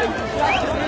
やった!